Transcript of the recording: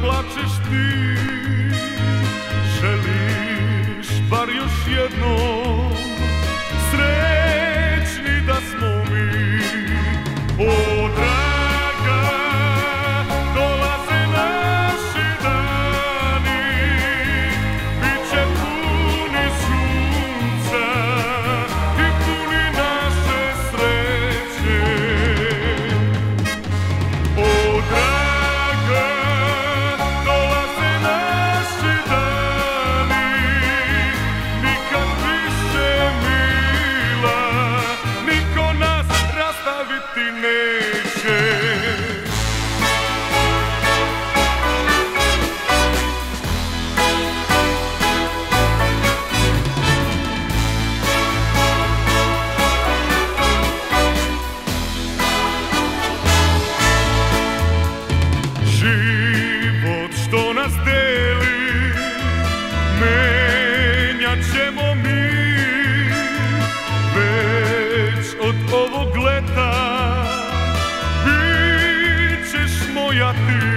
plačeš ti. Želiš bar još jedno neće. Život što nas deli Menjat ćemo mi. nothing.